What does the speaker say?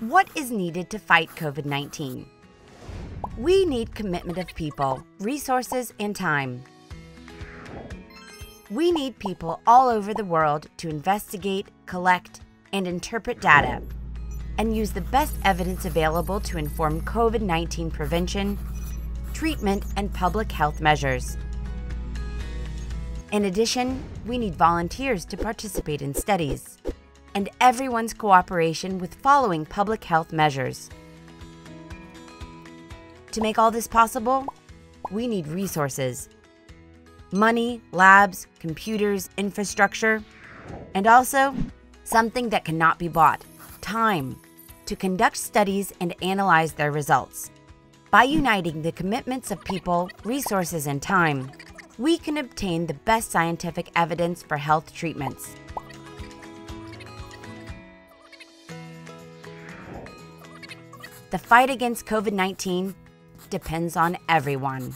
What is needed to fight COVID 19? We need commitment of people, resources, and time. We need people all over the world to investigate, collect, and interpret data, and use the best evidence available to inform COVID 19 prevention, treatment, and public health measures. In addition, we need volunteers to participate in studies and everyone's cooperation with following public health measures. To make all this possible, we need resources money, labs, computers, infrastructure, and also something that cannot be bought time to conduct studies and analyze their results. By uniting the commitments of people, resources, and time, we can obtain the best scientific evidence for health treatments. The fight against COVID 19 depends on everyone.